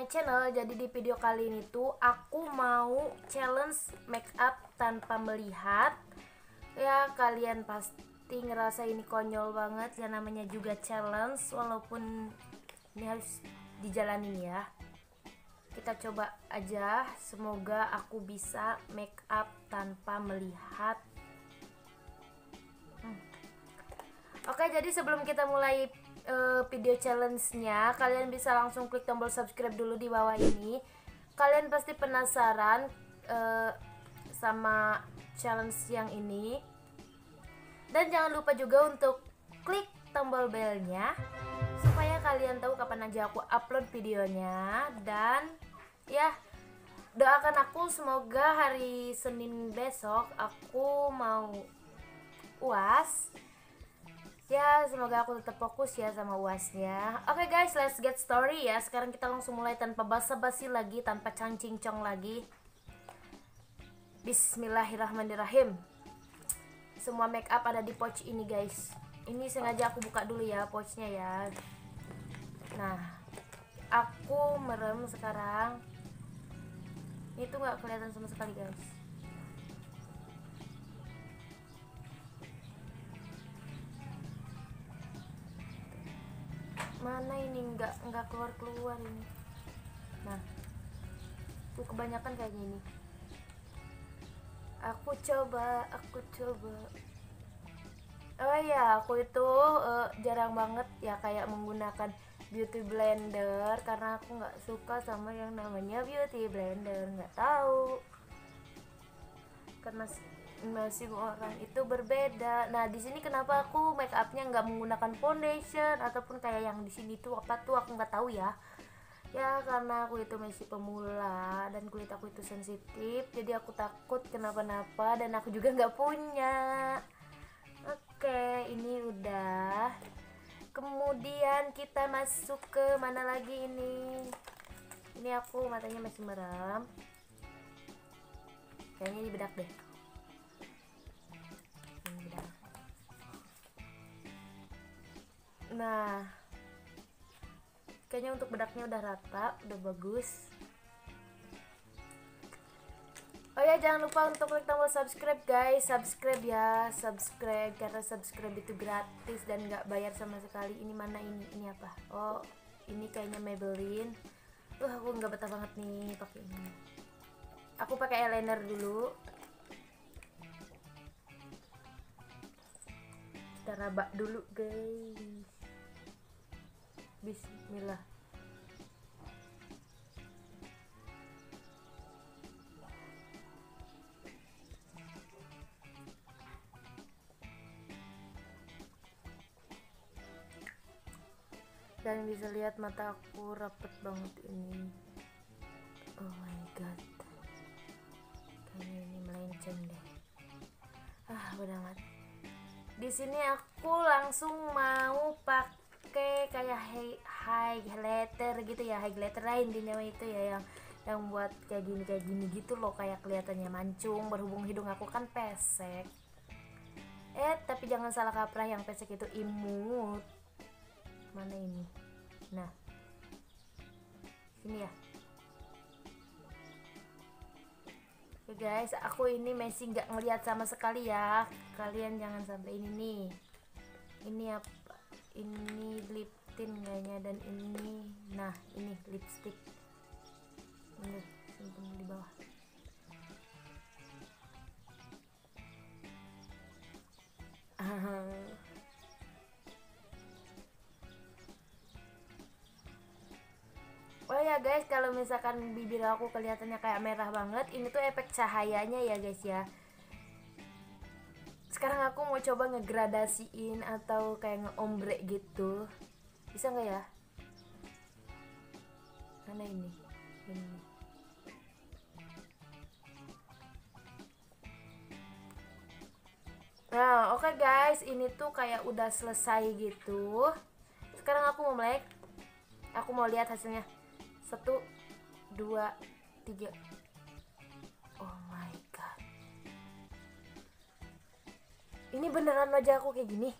my channel. Jadi di video kali ini tuh aku mau challenge make up tanpa melihat. Ya kalian pasti ngerasa ini konyol banget ya namanya juga challenge walaupun ini harus dijalanin ya. Kita coba aja semoga aku bisa make up tanpa melihat. Hmm. Oke, jadi sebelum kita mulai uh, video challenge-nya, kalian bisa langsung klik tombol subscribe dulu di bawah ini. Kalian pasti penasaran uh, sama challenge yang ini. Dan jangan lupa juga untuk klik tombol belnya supaya kalian tahu kapan aja aku upload videonya dan ya doakan aku semoga hari Senin besok aku mau UAS ya semoga aku tetap fokus ya sama uasnya. Oke okay guys let's get story ya. Sekarang kita langsung mulai tanpa basa-basi lagi tanpa cang-cincong lagi. Bismillahirrahmanirrahim. Semua make up ada di pouch ini guys. Ini sengaja aku buka dulu ya pouchnya ya. Nah aku merem sekarang. Itu nggak kelihatan sama sekali guys nggak nggak keluar keluar ini. Nah tuh kebanyakan kayak gini aku coba aku coba. Oh ya aku itu uh, jarang banget ya kayak menggunakan beauty blender karena aku nggak suka sama yang namanya beauty blender nggak tahu. Karena orang itu berbeda. Nah, di sini kenapa aku make upnya nggak menggunakan foundation ataupun kayak yang di sini tuh apa tuh aku nggak tahu ya. Ya karena aku itu masih pemula dan kulit aku itu sensitif, jadi aku takut kenapa-napa dan aku juga nggak punya. Oke, ini udah. Kemudian kita masuk ke mana lagi ini? Ini aku matanya masih merem. Kayaknya di bedak deh. Nah kayaknya untuk bedaknya udah rata udah bagus. Oh ya jangan lupa untuk klik tombol subscribe guys. Subscribe ya subscribe karena subscribe itu gratis dan nggak bayar sama sekali. Ini mana ini? Ini apa? Oh ini kayaknya Maybelline. Tuh aku nggak betah banget nih pakai ini. Aku pakai eyeliner dulu. Kita rabak dulu guys Bismillah. Kalian bisa lihat mata aku rapet banget ini. Oh my god. Kayaknya ini melenceng deh. Ah udah amat Di sini aku langsung mau pakai pakai kayak highlighter gitu ya highlighter lain di nyawa itu ya yang yang buat kayak gini kayak gini gitu loh kayak kelihatannya mancung berhubung hidung aku kan pesek eh tapi jangan salah kaprah yang pesek itu imut mana ini nah sini ya Oke guys, aku ini masih nggak ngelihat sama sekali ya. Kalian jangan sampai ini nih. Ini apa? ini lip tint kayaknya dan ini. Nah ini lipstick. Ini simpan di bawah. Oh ya guys, kalau misalkan bibir aku kelihatannya kayak merah banget, ini tuh efek cahayanya ya guys ya. Sekarang aku mau coba ngegradasiin atau kayak ngeombre gitu bisa nggak ya? Mana ini? Ini. Nah oke okay guys ini tuh kayak udah selesai gitu. Sekarang aku mau melek. Aku mau lihat hasilnya. Satu dua tiga. Ini beneran wajah aku kayak gini.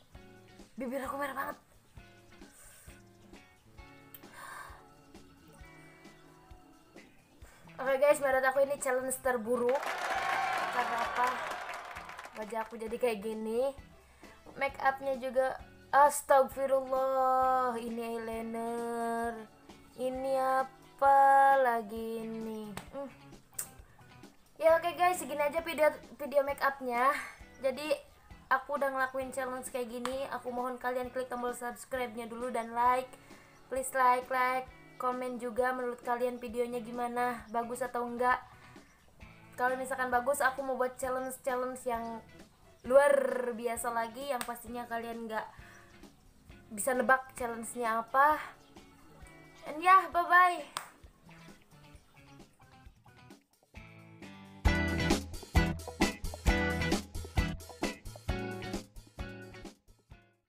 Bibir aku merah banget guys, menurut aku ini challenge terburuk. Karena apa? Wajah aku jadi kayak gini. Make upnya juga astagfirullah. Ini eyeliner. Ini apa lagi ini? Hmm. Ya oke guys, segini aja video video make upnya. Jadi aku udah ngelakuin challenge kayak gini. Aku mohon kalian klik tombol subscribe-nya dulu dan like. Please like, like, komen juga menurut kalian videonya gimana? Bagus atau enggak? Kalau misalkan bagus aku mau buat challenge challenge yang luar biasa lagi yang pastinya kalian enggak bisa nebak challenge-nya apa. And ya yeah, bye bye